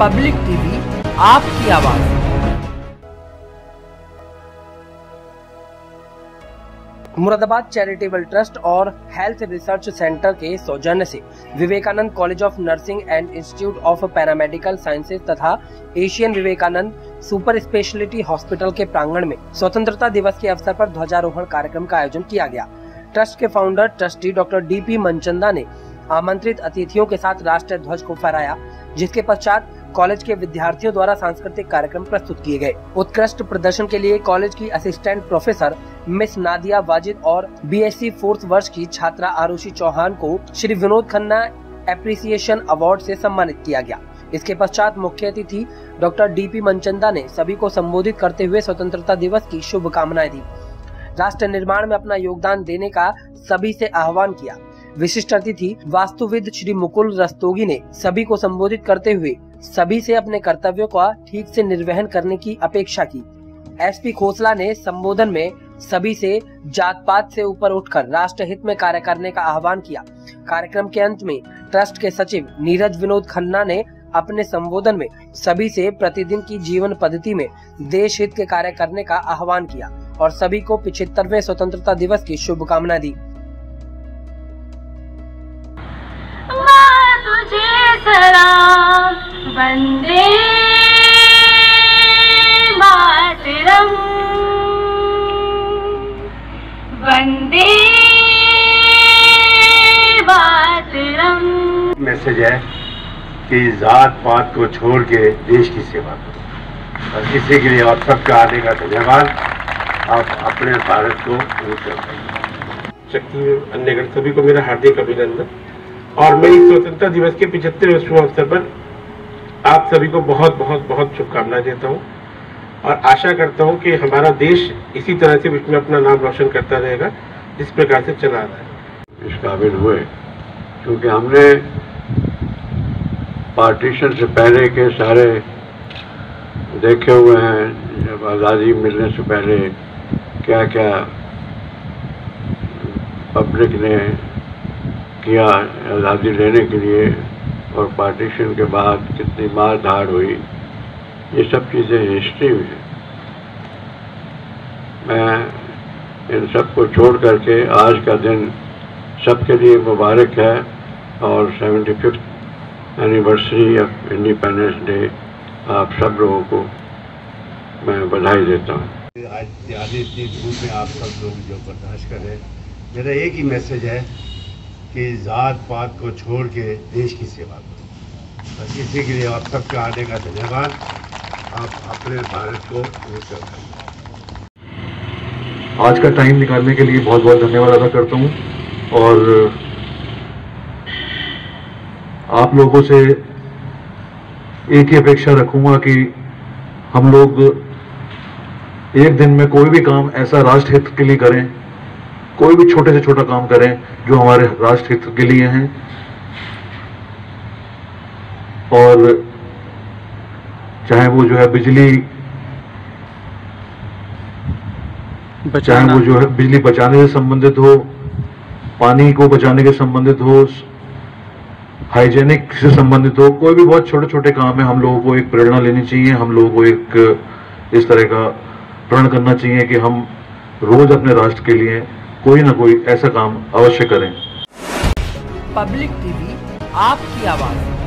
Public TV, आपकी आवाज़। Moradabad charitable trust और हेल्थ रिसर्च सेंटर के सौजन्य से Vivekanand college of nursing and institute of paramedical sciences तथा Asian Vivekanand super speciality hospital के प्रांगण में स्वतंत्रता दिवस के अवसर पर ध्वजारोहण कार्यक्रम का आयोजन किया गया। ट्रस्ट के founder trustee doctor D P Manchanda ने आमंत्रित अतिथियों के साथ राष्ट्रीय ध्वज को फहराया, जिसके पश्चात कॉलेज के विद्यार्थियों द्वारा सांस्कृतिक कार्यक्रम प्रस्तुत किए गए। उत्कृष्ट प्रदर्शन के लिए कॉलेज की assistant professor miss Nadia Wajid और बीएससी फोर्थ वर्ष की छात्रा आरुषि चौहान को श्री विनोद खन्ना एप्रिसिएशन अवार्ड से सम्मानित किया गया। इसके पश्चात मुख्य अतिथि डॉक्टर डीपी मनचंदा ने सभी को संबोधित करते हुए स्वतंत्रता दिवस की शुभकामनाएँ दी। राष्ट्र निर्माण में अपना योगदान देने का सभी से आह्वान किया। विशिष्ट अतिथि वास्तुविद श्री मुकुल रस्तोगी ने सभी को संबोधित करते हुए सभी से अपने कर्तव्यों का ठीक से निर्वहन करने की अपेक्षा की। एसपी खोसला ने संबोधन में सभी से जात पात से ऊपर उठकर राष्ट्र हित में कार्य करने का आह्वान किया। कार्यक्रम के अंत में ट्रस्ट के सचिव नीरज विनोद खन्ना ने अपने संबोधन में सभी से प्रतिदिन की जीवन पद्धति में देश हित के कार्य करने का आह्वान किया और सभी को पिछहत्तरवे स्वतंत्रता दिवस की शुभकामना दी। सलाम। वंदे मातरम। मैसेज है कि जात पात को छोड़ के देश की सेवा करो। और इसी के लिए आप सबका आने का धन्यवाद। आप अपने भारत को शक्ति अन्यगढ़ सभी को मेरा हार्दिक अभिनंदन। और मैं इस स्वतंत्रता दिवस के पिछहत्तर वर्षों अवसर पर आप सभी को बहुत बहुत बहुत शुभकामनाएँ देता हूँ। और आशा करता हूँ कि हमारा देश इसी तरह से विश्व में अपना नाम रोशन करता रहेगा, जिस प्रकार से चला रहा है। इस काबिल हुए, क्योंकि हमने पार्टीशन से पहले के सारे देखे हुए हैं, जब आज़ादी मिलने से पहले क्या क्या पब्लिक ने किया आज़ादी लेने के लिए, और पार्टीशन के बाद कितनी मार धाड़ हुई। ये सब चीज़ें हिस्ट्री में हैं। मैं इन सबको छोड़ करके आज का दिन सबके लिए मुबारक है और seventy fifth anniversary of independence day आप सब लोगों को मैं बधाई देता हूँ। आज आदि धूप में आप सब लोग जो बर्दाश्त कर रहे मेरा एक ही मैसेज है कि ज़ात पात को छोड़ के देश की सेवा करो। बस इसी के लिए आप सबका आने का धन्यवाद। आप अपने भारत को ऊँचा करें आज का टाइम निकालने के लिए बहुत बहुत धन्यवाद अदा करता हूँ और आप लोगों से एक ही अपेक्षा रखूँगा कि हम लोग एक दिन में कोई भी काम ऐसा राष्ट्र हित के लिए करें, कोई भी छोटे से छोटा काम करें जो हमारे राष्ट्र हित के लिए हैं। और चाहे वो जो है बिजली चाहे वो जो है बिजली बचाने से संबंधित हो पानी को बचाने के संबंधित हो हाइजेनिक से संबंधित हो कोई भी बहुत छोटे छोटे काम है हम लोगों को एक प्रेरणा लेनी चाहिए हम लोगों को एक इस तरह का प्रण करना चाहिए कि हम रोज अपने राष्ट्र के लिए कोई ना कोई ऐसा काम अवश्य करें। पब्लिक टीवी आपकी आवाज़।